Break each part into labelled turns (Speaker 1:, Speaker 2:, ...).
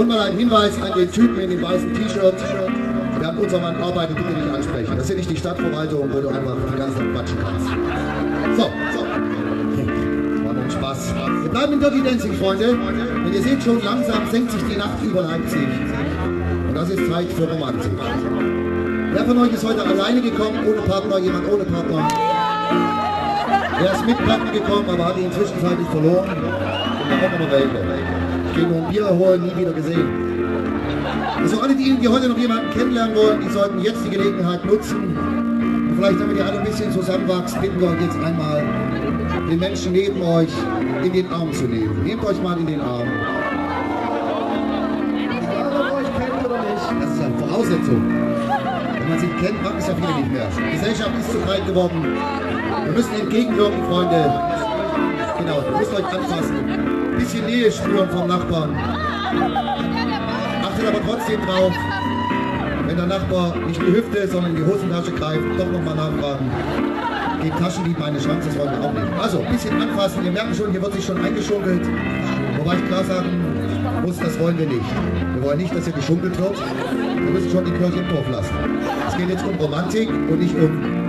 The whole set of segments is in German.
Speaker 1: Und mal ein Hinweis an den Typen in dem weißen T-Shirt. Der an unserem Mann arbeitet, bitte nicht ansprechen. Das ist ja nicht die Stadtverwaltung, wo du einfach die ganze Zeit quatschen kannst. So, so. War ein Spaß. Wir bleiben in Dirty Dancing, Freunde. Und ihr seht schon, langsam senkt sich die Nacht über Leipzig. Und das ist Zeit für Romantik. Wer von euch ist heute alleine gekommen, ohne Partner, jemand ohne Partner? Er ist mit Partner gekommen, aber hat ihn zwischenzeitlich verloren. Und dann kommen wir welche. Ich gehe nur ein Bier holen, nie wieder gesehen. Also alle diejenigen, die heute noch jemanden kennenlernen wollen, die sollten jetzt die Gelegenheit nutzen. Und vielleicht, damit ihr alle ein bisschen zusammenwachst, bitten wir euch jetzt einmal, den Menschen neben euch in den Arm zu nehmen. Nehmt euch mal in den Arm. Das ist eine Voraussetzung. Wenn man sich kennt, mag es ja viele nicht mehr. Die Gesellschaft ist zu kalt geworden. Wir müssen entgegenwirken, Freunde. Genau, ihr müsst euch anfassen. Bisschen Nähe spüren vom Nachbarn. Achtet aber trotzdem drauf, wenn der Nachbar nicht die Hüfte, sondern die Hosentasche greift, doch nochmal nachfragen. Gegen Taschendieb eine Chance, das wollen wir auch nicht. Also, ein bisschen anfassen. Wir merken schon, hier wird sich schon eingeschunkelt. Wobei ich klar sagen muss, das wollen wir nicht. Wir wollen nicht, dass hier geschunkelt wird. Wir müssen schon die Kirche im Dorf lassen. Es geht jetzt um Romantik und nicht um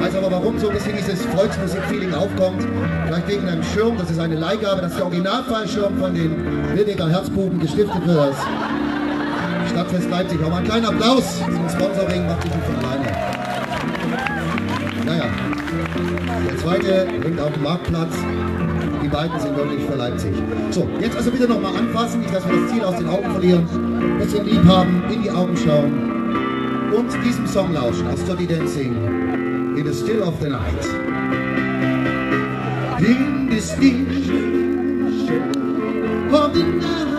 Speaker 1: weiß aber, warum so ein bisschen dieses Volksmusik-Feeling aufkommt. Vielleicht wegen einem Schirm, das ist eine Leihgabe, das ist der Originalfallschirm von den Wildecker Herzbuben gestiftet für das Stadtfest Leipzig. Mal einen kleinen Applaus zum Sponsoring, macht nicht von alleine. Naja, der zweite hängt auf dem Marktplatz. Die beiden sind wirklich für Leipzig. So, jetzt also bitte nochmal anfassen, nicht dass wir das Ziel aus den Augen verlieren. Bisschen lieb haben, in die Augen schauen und diesem Song lauschen aus Dirty Dancing in the still of the night. In the still of the night,